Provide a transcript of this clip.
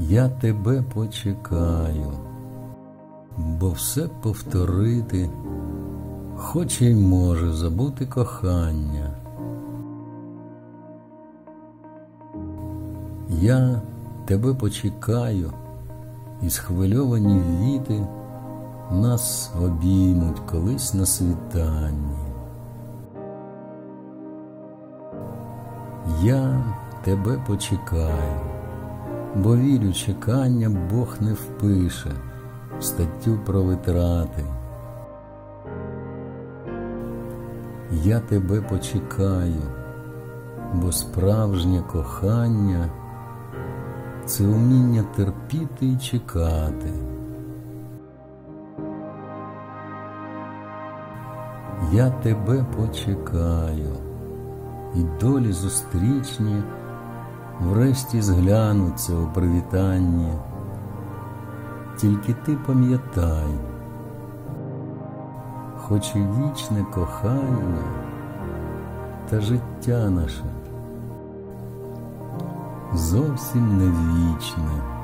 Я тебе почекаю, бо все повторити, хоче й може забути кохання. Я тебе почекаю, і схвильовані віти нас обіймуть колись на світанні. Я тебе почекаю, бо вірю, чекання Бог не впише статтю про витрати. Я тебе почекаю, бо справжнє кохання це уміння терпіти і чекати. Я тебе почекаю, і долі зустрічні врешті зглянуться у привітанні. Тільки ти пам'ятай, хоч і вічне кохання та життя наше зовсім не вічне.